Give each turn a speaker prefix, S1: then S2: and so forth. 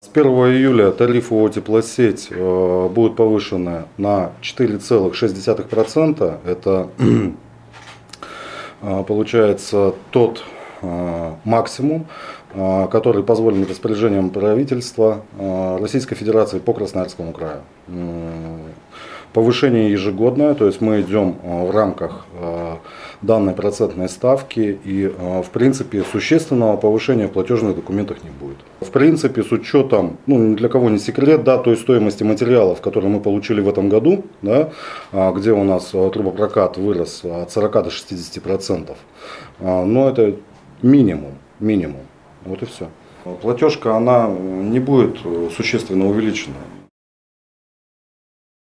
S1: С 1 июля тарифы о теплосеть э, будут повышены на 4,6%. Это э, получается тот э, максимум, который позволен распоряжением правительства Российской Федерации по Красноярскому краю. Повышение ежегодное, то есть мы идем э, в рамках э, данной процентной ставки и э, в принципе существенного повышения в платежных документах не будет. В принципе с учетом, ну ни для кого не секрет, да, той стоимости материалов, которые мы получили в этом году, да, а, где у нас трубопрокат вырос от 40 до 60 процентов, но это минимум, минимум, вот и все. Платежка она не будет существенно увеличена.